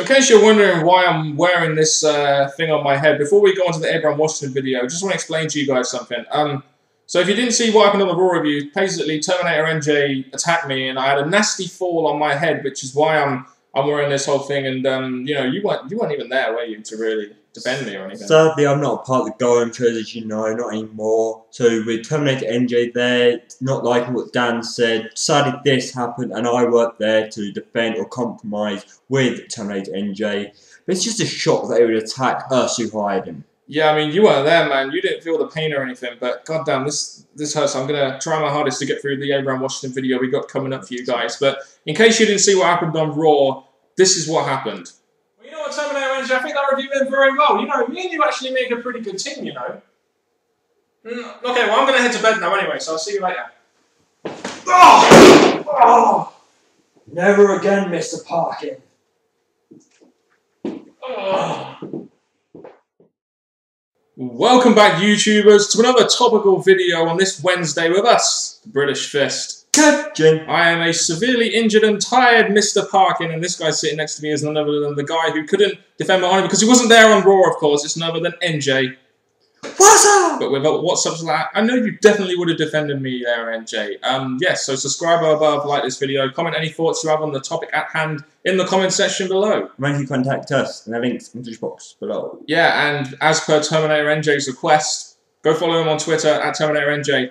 So in case you're wondering why I'm wearing this uh, thing on my head, before we go on to the Abraham Washington video, I just want to explain to you guys something. Um, so if you didn't see what happened on the Raw review, basically Terminator NJ attacked me and I had a nasty fall on my head, which is why I'm I'm wearing this whole thing. And um, you know, you weren't you weren't even there, were you, to really defend me or anything? Sadly, I'm not a part of the Golem shows, as you know, not anymore. So with Terminator NJ there, not liking what Dan said. Sadly, this happened, and I worked there to defend or compromise with Terminator NJ. But it's just a shock that they would attack us who hired him. Yeah, I mean, you weren't there, man. You didn't feel the pain or anything, but goddamn, this this hurts. I'm gonna try my hardest to get through the Abraham Washington video we got coming up for you guys. But in case you didn't see what happened on Raw, this is what happened. Well, you know what, Terminator NJ, I think that review went very well. You know, me and you actually make a pretty good team, you know. Mm, okay, well, I'm gonna head to bed now anyway, so I'll see you later. Oh! Oh! Never again, Mr. Parkin. Oh. Welcome back, YouTubers, to another topical video on this Wednesday with us, the British Fist. I am a severely injured and tired Mr. Parkin, and this guy sitting next to me is none other than the guy who couldn't defend my honor because he wasn't there on Raw, of course. It's none other than NJ. What's up? But with what's up I know you definitely would have defended me there, NJ. Um, yes, so subscribe above, like this video, comment any thoughts you have on the topic at hand in the comment section below. When you contact us, and the links in the box below. Yeah, and as per Terminator NJ's request, go follow him on Twitter at Terminator NJ,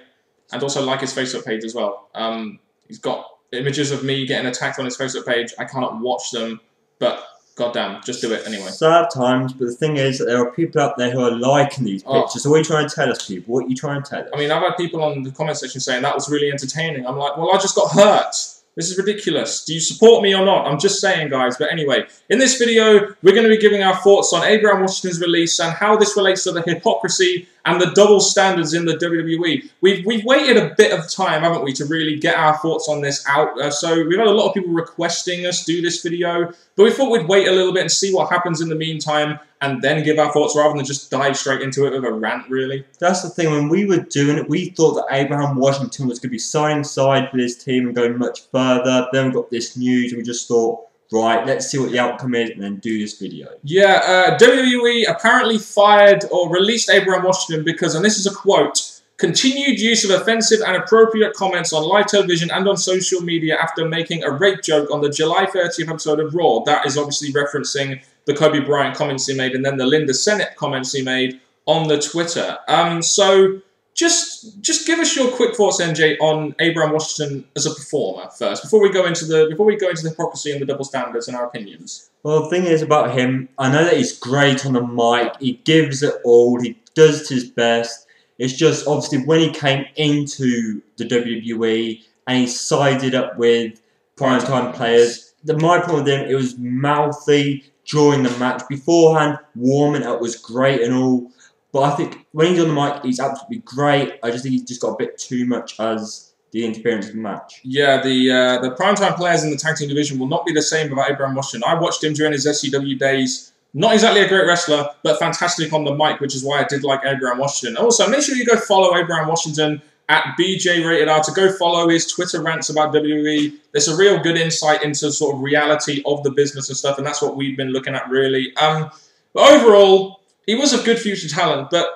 and also like his Facebook page as well. Um, he's got images of me getting attacked on his Facebook page. I cannot watch them, but goddamn, just do it anyway. Sad times, but the thing is that there are people out there who are liking these Oh. pictures. So what are you trying to tell us, people? What are you trying to tell us? I mean, I've had people on the comment section saying that was really entertaining. I'm like, well, I just got hurt. This is ridiculous. Do you support me or not? I'm just saying, guys. But anyway, in this video, we're going to be giving our thoughts on Abraham Washington's release and how this relates to the hypocrisy and the double standards in the WWE. We've, we've waited a bit of time, haven't we, to really get our thoughts on this out. Uh, so we've had a lot of people requesting us do this video, but we thought we'd wait a little bit and see what happens in the meantime and then give our thoughts rather than just dive straight into it with a rant, really. That's the thing. When we were doing it, we thought that Abraham Washington was going to be signing side with his team and going much further. Then we got this news, and we just thought, right, let's see what the outcome is, and then do this video. Yeah, uh, WWE apparently fired or released Abraham Washington because, and this is a quote, continued use of offensive and appropriate comments on live television and on social media after making a rape joke on the July 30th episode of Raw. That is obviously referencing the Kobe Bryant comments he made and then the Linda Sennett comments he made on the Twitter. Um, so just just give us your quick thoughts, NJ, on Abraham Washington as a performer first, before we go into the before we go into the hypocrisy and the double standards and our opinions. Well, the thing is about him, I know that he's great on the mic. He gives it all. He does his best. It's just obviously when he came into the WWE and he sided up with primetime players. The my problem with him, it was mouthy during the match. Beforehand, warming up was great and all. But I think when he's on the mic, he's absolutely great. I just think he's just got a bit too much as the interference of the match. Yeah, the uh, the primetime players in the tag team division will not be the same without Abraham Washington. I watched him during his ECW days. Not exactly a great wrestler, but fantastic on the mic, which is why I did like Abraham Washington. Also, make sure you go follow Abraham Washington at BJ Rated R to go follow his Twitter rants about WWE. There's a real good insight into sort of reality of the business and stuff, and that's what we've been looking at really. Um, but overall, he was a good future talent, but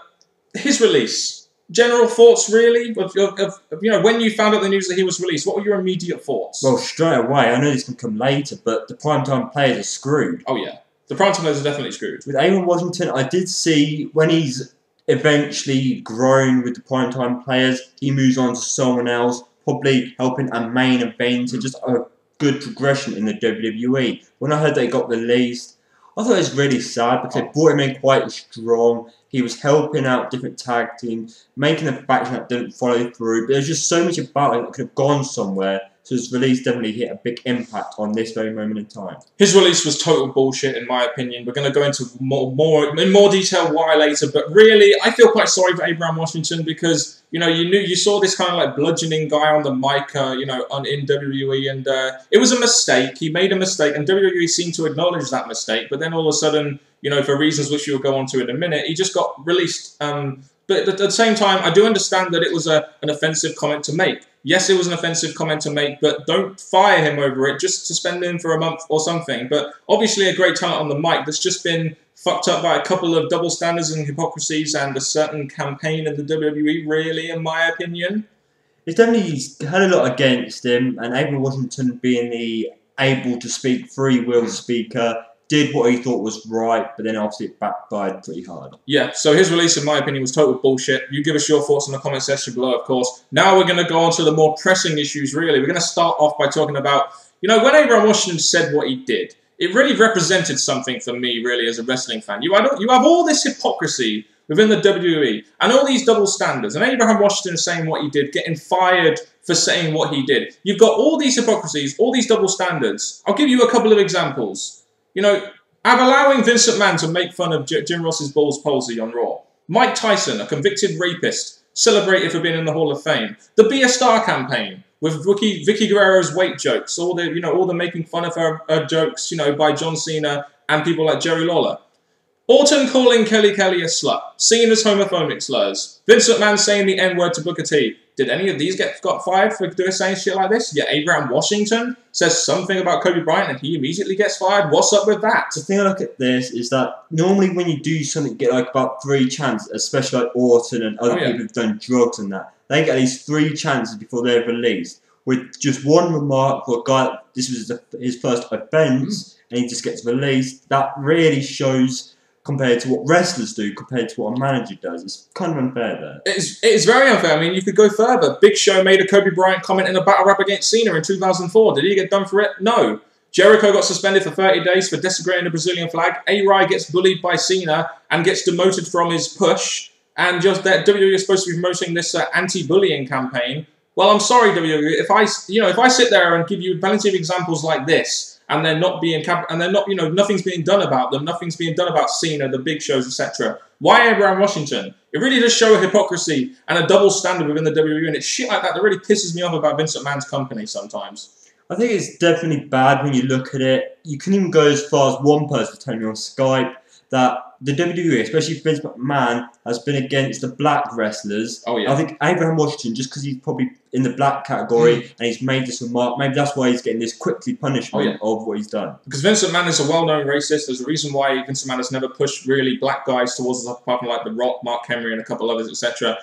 his release, general thoughts really of, of, of you know when you found out the news that he was released, what were your immediate thoughts? Well, straight away, I know this can come later, but the primetime players are screwed. oh yeah, the primetime players are definitely screwed. With Abraham Washington, I did see when he's eventually grown with the prime time players, he moves on to someone else, probably helping a main event, so just a good progression in the WWE. When I heard they got released, I thought it was really sad because they brought him in quite strong. He was helping out different tag teams, making a faction that didn't follow through. But there's just so much about it that could have gone somewhere. So his release definitely hit a big impact on this very moment in time. His release was total bullshit, in my opinion. We're going to go into more, more in more detail why later, but really, I feel quite sorry for Abraham Washington because you know you knew you saw this kind of like bludgeoning guy on the mic, uh, you know, on in WWE, and uh, it was a mistake. He made a mistake, and WWE seemed to acknowledge that mistake. But then all of a sudden, you know, for reasons which you'll go on to in a minute, he just got released. Um, but at the same time, I do understand that it was a, an offensive comment to make. Yes, it was an offensive comment to make, but don't fire him over it. Just suspend him for a month or something. But obviously, a great talent on the mic that's just been fucked up by a couple of double standards and hypocrisies and a certain campaign in the WWE, really, in my opinion. It's definitely had a lot against him, and Abel Washington being the able to speak free will speaker did what he thought was right, but then obviously it backfired pretty hard. Yeah, so his release, in my opinion, was total bullshit. You give us your thoughts in the comment section below, of course. Now we're going to go on to the more pressing issues, really. We're going to start off by talking about, you know, when Abraham Washington said what he did, it really represented something for me, really, as a wrestling fan. You, you have all this hypocrisy within the WWE and all these double standards. And Abraham Washington saying what he did, getting fired for saying what he did. You've got all these hypocrisies, all these double standards. I'll give you a couple of examples. You know, I'm allowing Vincent McMahon to make fun of Jim Ross's Bell's palsy on Raw. Mike Tyson, a convicted rapist, celebrated for being in the Hall of Fame. The Be a Star campaign with Vicky, Vickie Guerrero's weight jokes, all the you know all the making fun of her, her jokes, you know, by John Cena and people like Jerry Lawler. Orton calling Kelly Kelly a slut, Cena's homophobic slurs, Vince McMahon saying the N word to Booker T. Did any of these get got fired for doing saying shit like this? Yeah, Abraham Washington says something about Kobe Bryant and he immediately gets fired. What's up with that? The thing I look at this is that normally when you do something, get like about three chances, especially like Orton and other oh, yeah. people who've done drugs and that. They get at least three chances before they're released. With just one remark for a guy, this was his first offence, mm. and he just gets released. That really shows compared to what wrestlers do compared to what a manager does. It's kind of unfair there. It's, it's very unfair. I mean, you could go further. Big Show made a Kobe Bryant comment in a battle rap against Cena in 2004. Did he get done for it? No. Jericho got suspended for 30 days for desecrating the Brazilian flag. A-Ry gets bullied by Cena and gets demoted from his push. And just that WWE is supposed to be promoting this uh, anti-bullying campaign. Well, I'm sorry, WWE. If I, you know, if I sit there and give you plenty of examples like this, and they're not being cap- and they're not you know nothing's being done about them. Nothing's being done about Cena, the big shows, etc. Why Abraham Washington? It really does show a hypocrisy and a double standard within the WWE, and it's shit like that that really pisses me off about Vincent McMahon's company sometimes. I think it's definitely bad when you look at it. You can even go as far as one person telling me on Skype that the WWE, especially Vince McMahon, has been against the black wrestlers. Oh yeah. I think Abraham Washington, just because he's probably in the black category mm. and he's made this remark, maybe that's why he's getting this quickly punishment oh, yeah. of what he's done. Because Vince McMahon is a well-known racist. There's a reason why Vince McMahon has never pushed really black guys towards the from like The Rock, Mark Henry, and a couple others, etc.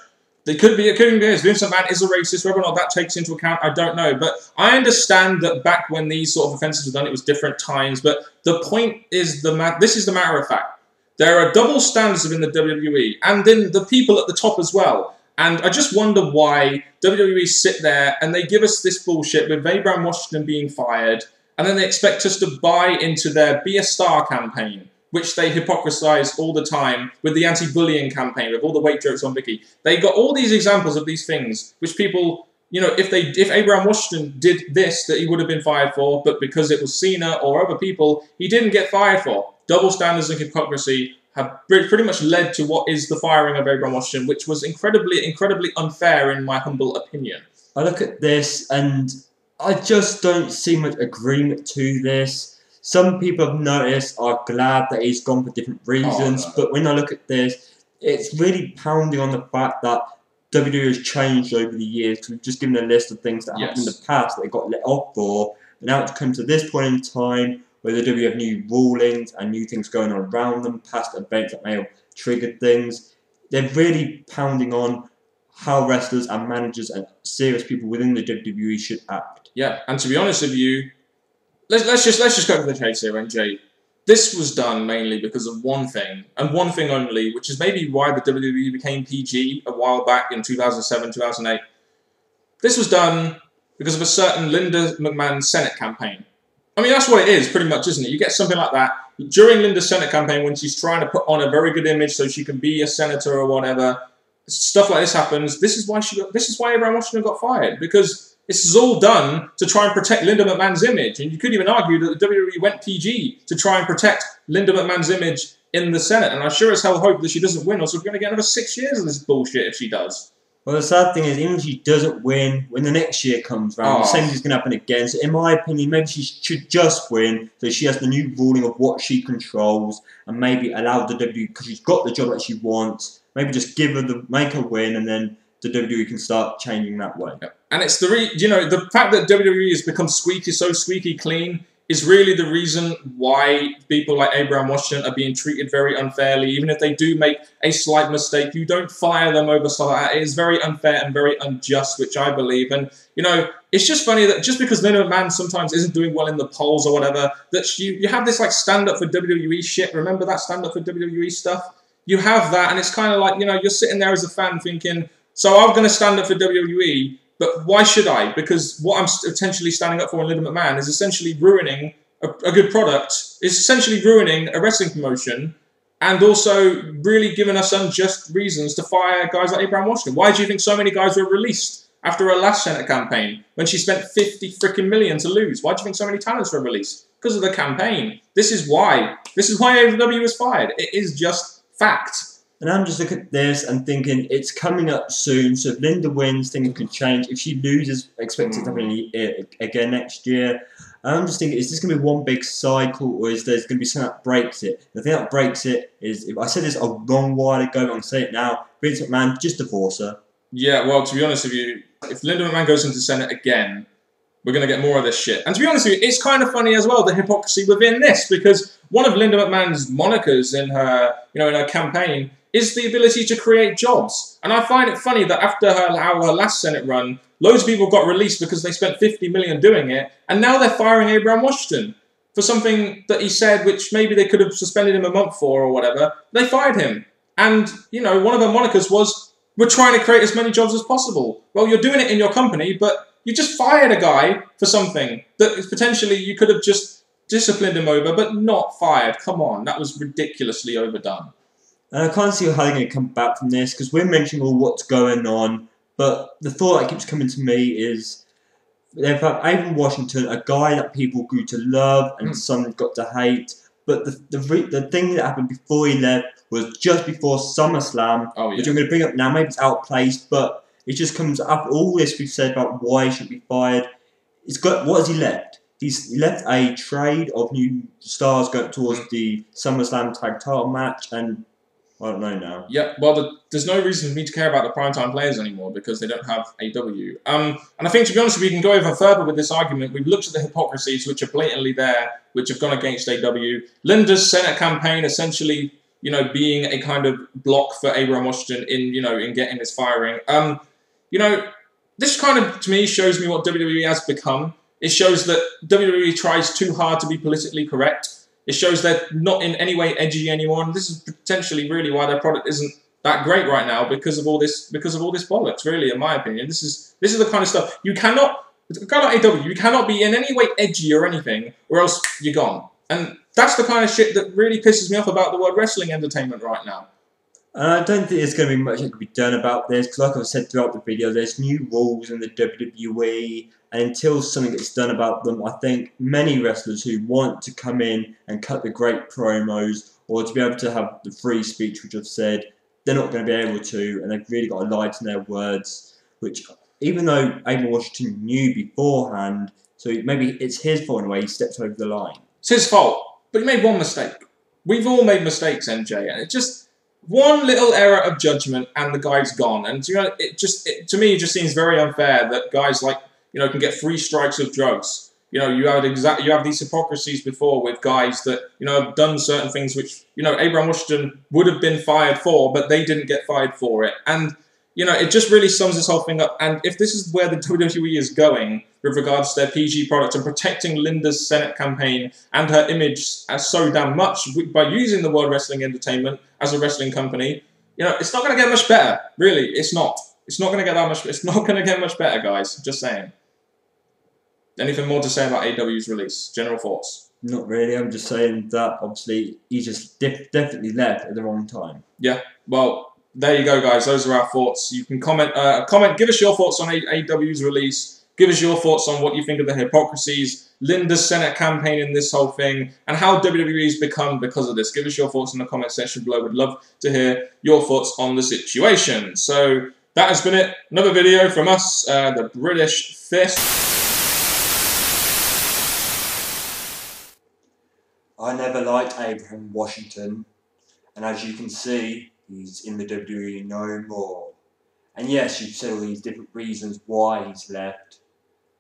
They could be, it could be Vince McMahon is a racist. Whether or not that takes into account, I don't know. But I understand that back when these sort of offences were done, it was different times. But the point is, the this is the matter of fact there are double standards within the WWE and in the people at the top as well. And I just wonder why WWE sit there and they give us this bullshit with Abraham Washington being fired, and then they expect us to buy into their Be a Star campaign, which they hypocrisize all the time with the anti-bullying campaign, with all the weight jokes on Vickie. They got all these examples of these things, which people, you know, if they if Abraham Washington did this that he would have been fired for, but because it was Cena or other people, he didn't get fired for double standards and hypocrisy have pretty much led to what is the firing of Abraham Washington, which was incredibly, incredibly unfair in my humble opinion. I look at this and I just don't see much agreement to this. Some people have noticed are glad that he's gone for different oh, reasons, oh, no. but when I look at this, it's really pounding on the fact that WWE has changed over the years. We've just given a list of things that yes. happened in the past that they got let off for, and now it's come to this point in time where the WWE have new rulings and new things going on around them, past events that may have triggered things. They're really pounding on how wrestlers and managers and serious people within the WWE should act. Yeah, and to be honest with you, let's, let's just let's just go to the chase here, NJ. This was done mainly because of one thing, and one thing only, which is maybe why the WWE became PG a while back in 2007, 2008. This was done because of a certain Linda McMahon Senate campaign. I mean, that's what it is, pretty much, isn't it? You get something like that during Linda's Senate campaign when she's trying to put on a very good image so she can be a senator or whatever. Stuff like this happens. This is why she got. This is why Abraham Washington got fired because this is all done to try and protect Linda McMahon's image. And you could even argue that the WWE went PG to try and protect Linda McMahon's image in the Senate. And I sure as hell hope that she doesn't win, or so we're going to get another six years of this bullshit if she does. Well, the sad thing is, even if she doesn't win, when the next year comes round, oh. the same oh. thing's going to happen again. So, in my opinion, maybe she should just win so she has the new ruling of what she controls and maybe allow the WWE, because she's got the job that she wants, maybe just give her the, make her win and then the WWE can start changing that way. And it's the re- you know the fact that WWE has become squeaky so squeaky clean is really the reason why people like Abraham Washington are being treated very unfairly. Even if they do make a slight mistake, you don't fire them over stuff that. It is very unfair and very unjust, which I believe. And you know, it's just funny that just because Linda Man sometimes isn't doing well in the polls or whatever, that you you have this like stand up for WWE shit. Remember that stand up for WWE stuff? You have that, and it's kind of like you know you're sitting there as a fan thinking, so I'm going to stand up for WWE but why should I? Because what I'm potentially standing up for in Linda McMahon is essentially ruining a, a good product. It's essentially ruining a wrestling promotion and also really giving us unjust reasons to fire guys like Abraham Washington. Why do you think so many guys were released after her last Senate campaign when she spent 50 freaking million to lose? Why do you think so many talents were released? Because of the campaign. This is why. This is why AW was fired. It is just fact. And I'm just looking at this and thinking it's coming up soon. So if Linda wins, things could change. If she loses, expect it to happen again next year. I'm just thinking, is this going to be one big cycle, or is there going to be something that breaks it? The thing that breaks it is, if I said this a long while ago, I'm going to say it now. Vince McMahon, just divorce her. Yeah, well, to be honest with you, if Linda McMahon goes into Senate again, we're going to get more of this shit. And to be honest with you, it's kind of funny as well the hypocrisy within this because one of Linda McMahon's monikers in her, you know, in her campaign is the ability to create jobs. And I find it funny that after her, her last Senate run, loads of people got released because they spent 50 million doing it, and now they're firing Abraham Washington for something that he said, which maybe they could have suspended him a month for or whatever. They fired him. And, you know, one of her monikers was, we're trying to create as many jobs as possible. Well, you're doing it in your company, but you just fired a guy for something that potentially you could have just disciplined him over, but not fired. Come on, that was ridiculously overdone. And I can't see how they're going to come back from this because we're mentioning all what's going on. But the thought that keeps coming to me is they've had Abraham Washington, a guy that people grew to love and mm. some got to hate. But the, the the thing that happened before he left was just before SummerSlam, oh, yeah. which I'm going to bring up now. Maybe it's outplaced, but it just comes up. All this we've said about why he should be fired. It's got what has he left? He's left a trade of new stars going towards mm. the SummerSlam tag title match, and I don't know now. Yeah, well, the, there's no reason for me to care about the primetime players anymore because they don't have AW. Um, and I think, to be honest, we can go even further with this argument. We've looked at the hypocrisies which are blatantly there, which have gone against AW. Linda's Senate campaign essentially, you know, being a kind of block for Abraham Washington in, you know, in getting this firing. Um, you know, this kind of, to me, shows me what WWE has become. It shows that WWE tries too hard to be politically correct it shows they're not in any way edgy anymore, and this is potentially really why their product isn't that great right now because of all this because of all this bollocks. Really, in my opinion, this is this is the kind of stuff you cannot. Of AW, you cannot be in any way edgy or anything, or else you're gone. And that's the kind of shit that really pisses me off about the World Wrestling Entertainment right now. And I don't think there's going to be much that can be done about this because, like I've said throughout the video, there's new rules in the WWE and until something gets done about them, I think many wrestlers who want to come in and cut the great promos or to be able to have the free speech, which I've said, they're not going to be able to, and they've really got to lie to their words. Which, even though Abel Washington knew beforehand, so maybe it's his fault in a way he stepped over the line. It's his fault, but he made one mistake. We've all made mistakes, NJ, and it just one little error of judgment, and the guy's gone. And you know, it just it, to me, it just seems very unfair that guys like you know, can get free strikes of drugs. You know, you have exact you have these hypocrisies before with guys that you know have done certain things which you know Abraham Washington would have been fired for, but they didn't get fired for it. And you know, it just really sums this whole thing up. And if this is where the WWE is going with regards to their PG product and protecting Linda's Senate campaign and her image as so damn much by using the World Wrestling Entertainment as a wrestling company, you know, it's not going to get much better. Really, it's not. It's not going to get that much. It's not going to get much better, guys. Just saying. Anything more to say about AW's release? General thoughts? Not really. I'm just saying that obviously he just def- definitely left at the wrong time. Yeah. Well, there you go, guys. Those are our thoughts. You can comment. Uh, comment. Give us your thoughts on AW's release. Give us your thoughts on what you think of the hypocrisies, Linda's Senate campaign in this whole thing, and how WWE's become because of this. Give us your thoughts in the comment section below. We'd love to hear your thoughts on the situation. So that has been it. Another video from us, uh, the British Fist. I never liked Abraham Washington, and as you can see, he's in the WWE no more. And yes, you said all these different reasons why he's left.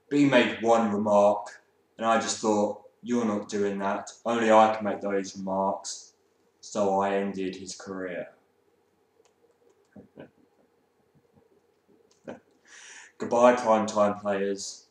But he made one remark, and I just thought, you're not doing that. Only I can make those remarks. So I ended his career. Goodbye, primetime players.